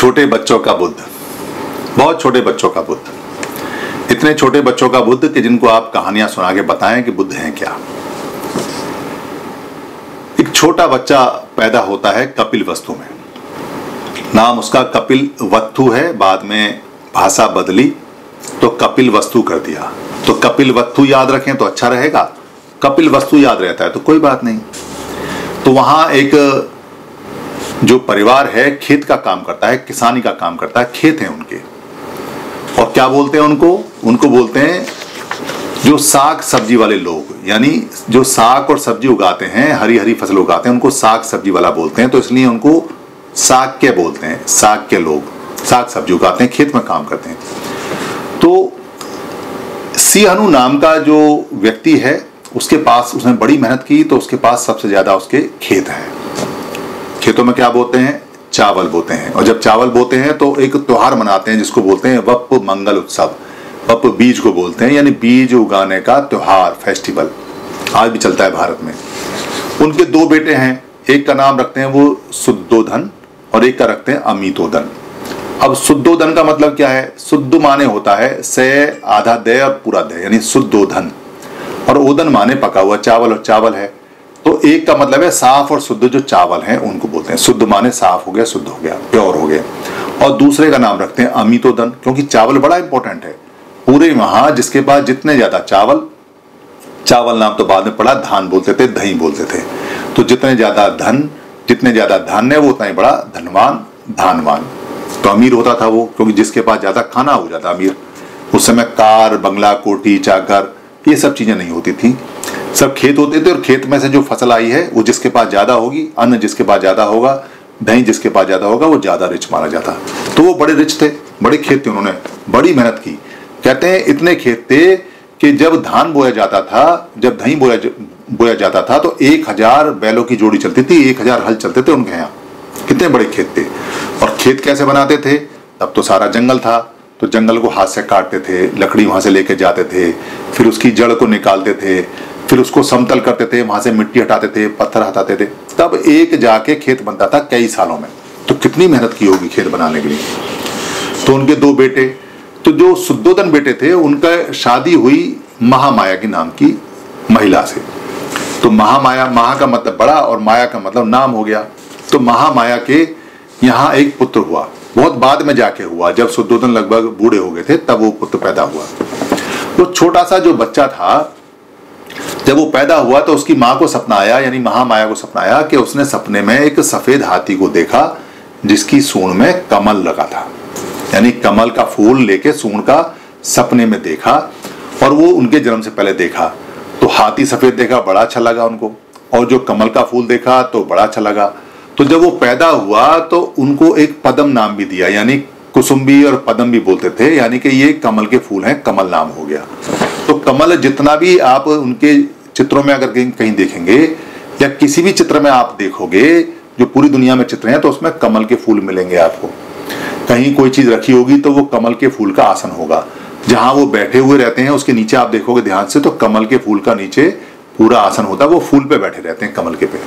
छोटे बच्चों का बुद्ध। बहुत छोटे बच्चों का बुद्ध। इतने छोटे बच्चों का बुद्ध कि जिनको आप कहानियाँ सुना के बताएँ कि बुद्ध हैं क्या। एक छोटा बच्चा पैदा होता है कपिल वस्तु में। नाम उसका कपिल वत्थु है, बाद में भाषा बदली तो कपिल वस्तु कर दिया। तो कपिल वत्थु याद रखें तो अच्छा रहेगा। कपिल वस्तु याद रहता है तो कोई बात नहीं। तो वहाँ एक जो परिवार है, खेत का काम करता है, किसानी का काम करता है, खेत है उनके। और क्या बोलते हैं उनको? उनको बोलते हैं, जो साग सब्ज़ी वाले लोग, यानी जो साग और सब्ज़ी उगाते हैं हरी हरी फ़सल उगाते हैं, उनको साग सब्ज़ी वाला बोलते हैं तो इसलिए उनको साग के बोलते हैं, साग के लोग। साग सब्ज़ी उगाते हैं, खेत में काम करते हैं। तो सी हनु नाम का जो व्यक्ति है, उसके पास उसने बड़ी मेहनत की तो उसके पास सबसे ज़्यादा उसके खेत है। खेतों में क्या बोते हैं? चावल बोते हैं। और जब चावल बोते हैं तो एक त्योहार मनाते हैं, जिसको बोलते हैं वप मंगल उत्सव। वप बीज को बोलते हैं, यानी बीज उगाने का त्योहार फेस्टिवल आज भी चलता है भारत में। उनके दो बेटे हैं। एक का नाम रखते हैं वो शुद्धोधन, और एक का रखते हैं अमितोधन। अब शुद्धोधन का मतलब क्या है? शुद्ध माने होता है से, आधा दे और पूरा दे, यानी शुद्धोधन। और ओदन माने पका हुआ चावल, और चावल है तो एक का मतलब है साफ़ और शुद्ध जो चावल हैं, उनको बोलते हैं। शुद्ध माने साफ़ हो गया, शुद्ध हो गया, प्योर हो गया। और दूसरे का नाम रखते हैं अमितोदन, क्योंकि चावल बड़ा इंपॉर्टेंट है। पूरे वहाँ जिसके पास जितने ज़्यादा चावल चावल नाम तो बाद में पड़ा, धान बोलते थे, दही बोलते थे। तो जितने ज़्यादा धन, जितने ज़्यादा धान्य वो उतना ही बड़ा धनवान, धानवान। तो अमीर होता था वो, क्योंकि जिसके पास ज़्यादा खाना हो जाता अमीर। उस समय कार, बंगला, कोठी, चाकर, ये सब चीज़ें नहीं होती थी। सब खेत होते थे और खेत में से जो फ़सल आई है, वो जिसके पास ज़्यादा होगी, अन्न जिसके पास ज़्यादा होगा, दही जिसके पास ज़्यादा होगा, वो ज़्यादा रिच माना जाता। तो वो बड़े रिच थे, बड़े खेत थे उन्होंने, बड़ी मेहनत की। कहते हैं, इतने खेत थे कि जब धान बोया जाता था, जब दही बोया बोया जाता था तो एक हज़ार बैलों की जोड़ी चलती थी, एक हज़ार हल चलते थे उनके यहाँ। कितने बड़े खेत थे। और खेत कैसे बनाते थे? तब तो सारा जंगल था तो जंगल को हाथ से काटते थे, लकड़ी वहाँ से लेके जाते थे, फिर उसकी जड़ को निकालते थे फिर उसको समतल करते थे, वहाँ से मिट्टी हटाते थे, पत्थर हटाते थे। तब एक जाके खेत बनता था कई सालों में। तो कितनी मेहनत की होगी खेत बनाने के लिए? तो उनके दो बेटे तो जो शुद्धोधन बेटे थे, उनका शादी हुई महामाया की नाम की महिला से। तो महामाया महा का मतलब बड़ा और माया का मतलब नाम हो गया। तो महामाया के यहाँ एक पुत्र हुआ। बहुत बाद में जाके हुआ। जब शुद्धोधन लगभग बूढ़े हो गए थे, तब वो पुत्र पैदा हुआ। वो छोटा सा जो बच्चा था जब वो पैदा हुआ तो उसकी माँ को सपना आया यानी महामाया को सपना आया कि उसने सपने में एक सफ़ेद हाथी को देखा, जिसकी सूंड में कमल लगा था। यानी कमल का फूल लेके सूंड का सपने में देखा और वो उनके जन्म से पहले देखा। तो हाथी सफ़ेद देखा, बड़ा अच्छा लगा उनको। और जो कमल का फूल देखा तो बड़ा अच्छा लगा। तो जब वो पैदा हुआ तो उनको एक पदम नाम भी दिया, यानी कुसुम्बी और पदम भी बोलते थे, यानी कि ये कमल के फूल हैं, कमल नाम हो गया। कमल जितना भी आप उनके चित्रों में अगर कहीं देखेंगे, या किसी भी चित्र में आप देखोगे, जो पूरी दुनिया में चित्र हैं तो उसमें कमल के फूल मिलेंगे आपको। कहीं कोई चीज़ रखी होगी तो वो कमल के फूल का आसन होगा। जहाँ वो बैठे हुए रहते हैं, उसके नीचे आप देखोगे ध्यान से तो कमल के फूल का नीचे पूरा आसन होता है। वो फूल पे बैठे रहते हैं, कमल के पे।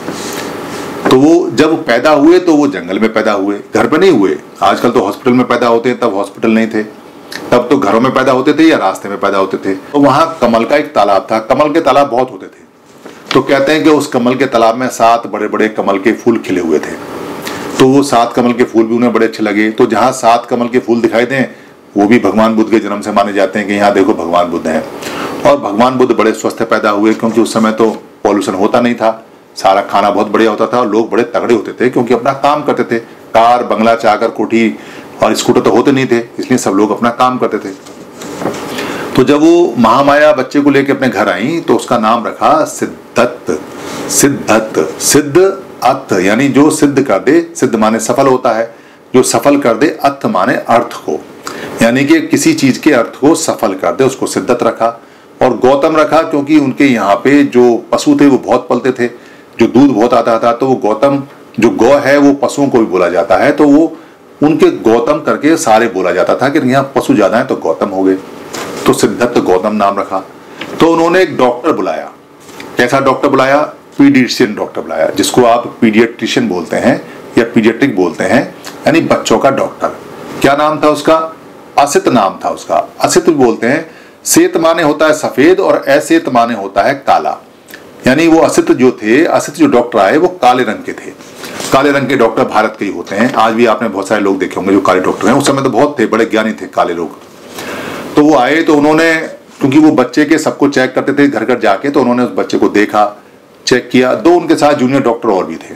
तो वो जब पैदा हुए तो वो जंगल में पैदा हुए। घर पे नहीं हुए। आजकल तो हॉस्पिटल में पैदा होते हैं, तब हॉस्पिटल नहीं थे। तब तो घरों में पैदा होते थे या रास्ते में पैदा होते थे? तो वहाँ कमल का एक तालाब था। कमल के तालाब बहुत होते थे। तो कहते हैं कि उस कमल के तालाब में सात बड़े बड़े कमल के फूल खिले हुए थे। तो वो सात कमल के फूल भी उन्हें बड़े अच्छे लगे। तो जहाँ सात कमल के फूल दिखाई दें, वो भी भगवान बुद्ध के जन्म से माने जाते हैं कि यहाँ देखो भगवान बुद्ध हैं। और भगवान बुद्ध बड़े स्वस्थ पैदा हुए क्योंकि उस समय तो पॉल्यूशन होता नहीं था। सारा खाना बहुत बढ़िया होता था और लोग बड़े तगड़े होते थे क्योंकि अपना काम करते थे। कार, बंगला, चाकर, कोठी और स्कूटर तो होते नहीं थे, इसलिए सब लोग अपना काम करते थे। तो जब वो महामाया बच्चे को लेकर अपने घर आई तो उसका नाम रखा सिद्धत सिद्धत, सिद्ध अर्थ यानी जो सिद्ध कर दे, सिद्ध माने सफल होता है, जो सफल कर दे अर्थ माने अर्थ को। यानी कि किसी चीज़ के अर्थ को सफल कर दे, उसको सिद्धत रखा और गौतम रखा, क्योंकि उनके यहाँ पे जो पशु थे, वो बहुत पलते थे। जो दूध बहुत आता था तो वो गौतम, जो गौ है, वो पशुओं को भी बोला जाता है तो वो उनके गौतम करके सारे बोला जाता था कि यहाँ पशु ज़्यादा है तो गौतम हो गए। तो सिद्धत्त गौतम नाम रखा। तो उन्होंने एक डॉक्टर बुलाया। कैसा डॉक्टर बुलाया? पीडियट्रिशियन डॉक्टर बुलाया, जिसको आप पीडियट्रिशियन बोलते हैं या पीडियट्रिक बोलते हैं, यानी बच्चों का डॉक्टर। क्या नाम था उसका? असित नाम था उसका। असित बोलते हैं, सेत माने होता है सफ़ेद और असेत माने होता है काला। यानी वो असित जो थे, असित जो डॉक्टर आए, वो काले रंग के थे। काले रंग के डॉक्टर भारत के ही होते हैं। आज भी आपने बहुत सारे लोग देखे होंगे जो काले डॉक्टर हैं। उस समय तो बहुत थे, बड़े ज्ञानी थे काले लोग। तो वो आए तो उन्होंने, क्योंकि वो बच्चे के सबको चेक करते थे घर घर जाके तो उन्होंने उस बच्चे को देखा, चेक किया। दो उनके साथ जूनियर डॉक्टर और भी थे।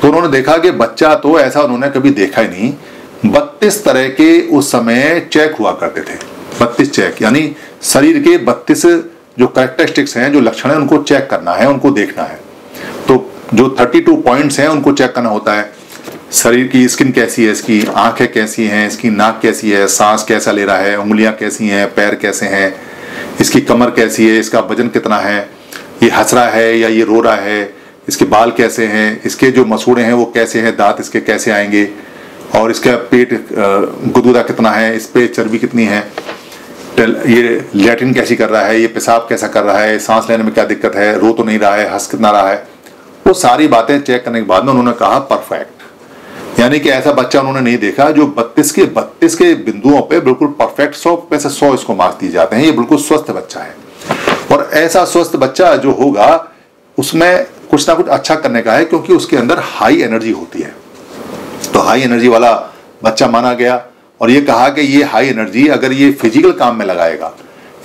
तो उन्होंने देखा कि बच्चा तो ऐसा उन्होंने कभी देखा ही नहीं। बत्तीस तरह के उस समय चेक हुआ करते थे। बत्तीस चेक, यानी शरीर के बत्तीस जो करेक्टरिस्टिक्स हैं, जो लक्षण है, उनको चेक करना है, उनको देखना है। जो 32 पॉइंट्स हैं, उनको चेक करना होता है। शरीर की स्किन कैसी है इसकी? आँखें कैसी हैं? इसकी नाक कैसी है? सांस कैसा ले रहा है? उंगलियाँ कैसी हैं? पैर कैसे हैं? इसकी कमर कैसी है? इसका वज़न कितना है? ये हंस रहा है या ये रो रहा है? इसके बाल कैसे हैं? इसके जो मसूड़े हैं, वो कैसे हैं? दांत इसके कैसे आएँगे? और इसका पेट गुदगुदा कितना है? इस पे चर्बी कितनी है? ये लैटिन कैसी कर रहा है? ये पेशाब कैसा कर रहा है? सांस लेने में क्या दिक्कत है? रो तो नहीं रहा है? हंस कितना रहा है? वो सारी बातें चेक करने के बाद में उन्होंने कहा परफेक्ट यानी कि ऐसा बच्चा उन्होंने नहीं देखा जो 32 के 32 के बिंदुओं पे बिल्कुल परफेक्ट सौ पे से सौ इसको मार्क्स दिए जाते हैं। ये बिल्कुल स्वस्थ बच्चा है। और ऐसा स्वस्थ बच्चा जो होगा, उसमें कुछ ना कुछ अच्छा करने का है क्योंकि उसके अंदर हाई एनर्जी होती है। तो हाई एनर्जी वाला बच्चा माना गया और ये कहा कि ये हाई एनर्जी अगर ये फ़िज़िकल काम में लगाएगा,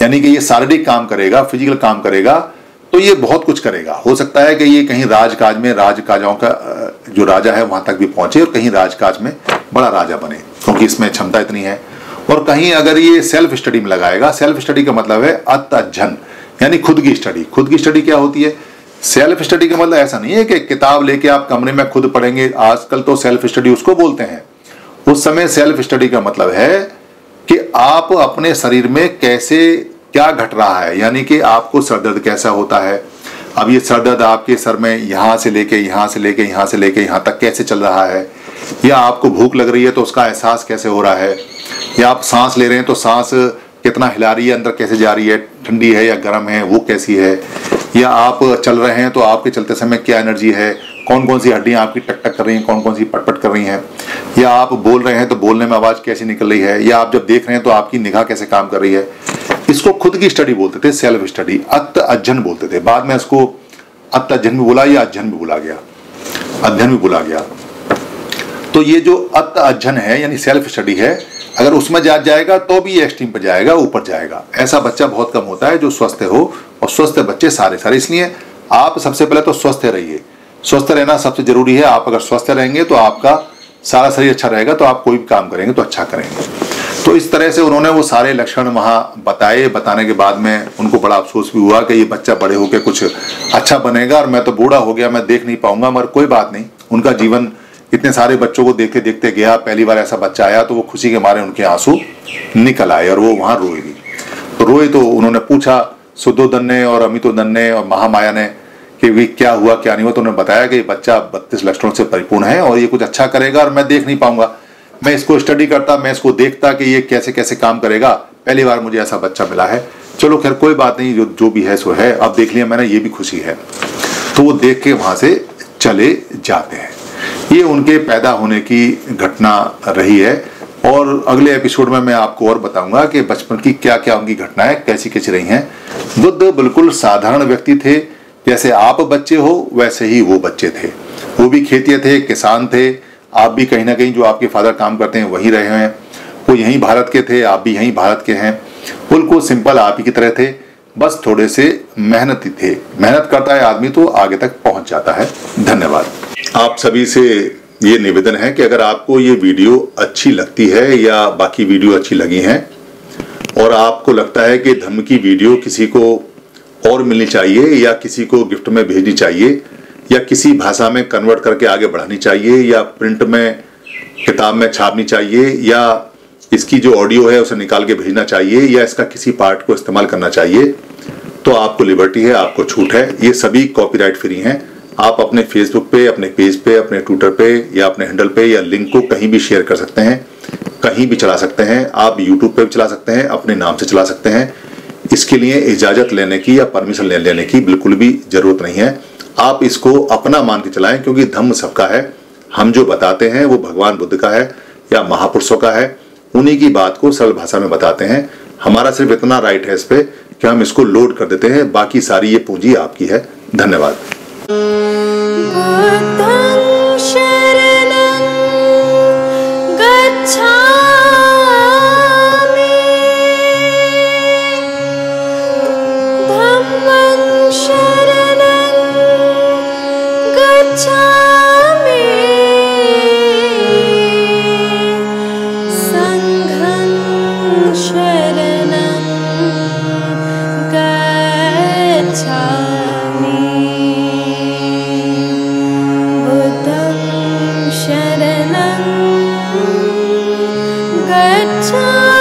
यानी कि ये शारीरिक काम करेगा फ़िज़िकल काम करेगा तो ये बहुत कुछ करेगा। हो सकता है कि ये कहीं राजकाज में, राजकाजाओं का जो राजा है वहाँ तक भी पहुँचे और कहीं राजकाज में बड़ा राजा बने, क्योंकि इसमें क्षमता इतनी है। और कहीं अगर ये सेल्फ स्टडी में लगाएगा सेल्फ स्टडी का मतलब है अत्यन यानी खुद की स्टडी खुद की स्टडी क्या होती है? सेल्फ स्टडी का मतलब ऐसा नहीं है कि किताब लेके आप कमरे में खुद पढ़ेंगे, आजकल तो सेल्फ स्टडी उसको बोलते हैं। उस समय सेल्फ स्टडी का मतलब है कि आप अपने शरीर में कैसे क्या घट रहा है? यानी कि आपको सर दर्द कैसा होता है? अब ये सर दर्द आपके सर में यहाँ से लेके, यहाँ से लेके, यहाँ से लेके, यहाँ तक कैसे चल रहा है? या आपको भूख लग रही है तो उसका एहसास कैसे हो रहा है? या आप सांस ले रहे हैं तो सांस कितना हिला रही है, अंदर कैसे जा रही है? ठंडी है या गर्म है, वो कैसी है? या आप चल रहे हैं तो आपके चलते समय क्या एनर्जी है? कौन कौन सी हड्डियाँ आपकी टक टक कर रही हैं कौन कौन सी पटपट कर रही हैं? या आप बोल रहे हैं तो बोलने में आवाज़ कैसी निकल रही है? या आप जब देख रहे हैं तो आपकी निगाह कैसे काम कर रही है? इसको खुद की स्टडी बोलते थे, सेल्फ स्टडी। अत अध्ययन बोलते थे। बाद में इसको अत अध्ययन भी बोला, या अध्ययन भी बोला गया? अध्ययन भी बोला गया। तो ये जो अत अध्ययन है, यानी सेल्फ स्टडी है, अगर उसमें जा, जाएगा तो भी एक्सट्रीम पर जाएगा, ऊपर जाएगा। ऐसा बच्चा बहुत कम होता है जो स्वस्थ हो, और स्वस्थ बच्चे सारे सारे इसलिए आप सबसे पहले तो स्वस्थ रहिए। स्वस्थ रहना सबसे ज़रूरी है। आप अगर स्वस्थ रहेंगे तो आपका सारा शरीर अच्छा रहेगा तो आप कोई भी काम करेंगे तो अच्छा करेंगे। तो इस तरह से उन्होंने वो सारे लक्षण वहाँ बताए। बताने के बाद में उनको बड़ा अफसोस भी हुआ कि ये बच्चा बड़े होकर कुछ अच्छा बनेगा और मैं तो बूढ़ा हो गया, मैं देख नहीं पाऊँगा, मगर कोई बात नहीं। उनका जीवन इतने सारे बच्चों को देखते देखते गया। पहली बार ऐसा बच्चा आया तो वो खुशी के मारे उनके आँसू निकल आए और वो वहाँ रोएगी रोए तो उन्होंने पूछा सुदोदन ने और अमितोदन ने और महामाया ने कि वे क्या हुआ, क्या नहीं हुआ तो उन्होंने बताया कि बच्चा बत्तीस लक्षणों से परिपूर्ण है और ये कुछ अच्छा करेगा और मैं देख नहीं पाऊँगा। मैं इसको स्टडी करता, मैं इसको देखता कि ये कैसे कैसे काम करेगा। पहली बार मुझे ऐसा बच्चा मिला है। चलो खैर, कोई बात नहीं, जो जो भी है, सो है। अब देख लिया मैंने, ये भी खुशी है। तो वो देख के वहाँ से चले जाते हैं। ये उनके पैदा होने की घटना रही है और अगले एपिसोड में मैं आपको और बताऊँगा कि बचपन की क्या क्या उनकी घटनाएँ कैसी कैसी रही हैं। बुद्ध बिल्कुल साधारण व्यक्ति थे। जैसे आप बच्चे हो, वैसे ही वो बच्चे थे। वो भी खेतिए थे, किसान थे। आप भी कहीं ना कहीं जो आपके फादर काम करते हैं, वहीं रहे हैं। वो यहीं भारत के थे, आप भी यहीं भारत के हैं। बिल्कुल सिंपल आप ही की तरह थे। बस थोड़े से मेहनती थे। मेहनत करता है आदमी तो आगे तक पहुँच जाता है। धन्यवाद। आप सभी से ये निवेदन है कि अगर आपको ये वीडियो अच्छी लगती है या बाकी वीडियो अच्छी लगी हैं, और आपको लगता है कि धर्म की वीडियो किसी को और मिलनी चाहिए, या किसी को गिफ्ट में भेजनी चाहिए, या किसी भाषा में कन्वर्ट करके आगे बढ़ानी चाहिए, या प्रिंट में, किताब में छापनी चाहिए, या इसकी जो ऑडियो है उसे निकाल के भेजना चाहिए, या इसका किसी पार्ट को इस्तेमाल करना चाहिए तो आपको लिबर्टी है, आपको छूट है। ये सभी कॉपीराइट फ्री हैं। आप अपने फेसबुक पे, अपने पेज पे, अपने ट्विटर पे, या अपने हैंडल पे, या लिंक को कहीं भी शेयर कर सकते हैं, कहीं भी चला सकते हैं। आप यूट्यूब पे भी चला सकते हैं, अपने नाम से चला सकते हैं। इसके लिए इजाज़त लेने की या परमिशन ले, लेने की बिल्कुल भी ज़रूरत नहीं है। आप इसको अपना मान के चलाएँ, क्योंकि धम्म सबका है। हम जो बताते हैं, वो भगवान बुद्ध का है या महापुरुषों का है। उन्हीं की बात को सरल भाषा में बताते हैं। हमारा सिर्फ़ इतना राइट है इस पर कि हम इसको लोड कर देते हैं। बाकी सारी ये पूंजी आपकी है। धन्यवाद। गच्छामि सङ्घं बुद्धं शरणं गच्छामि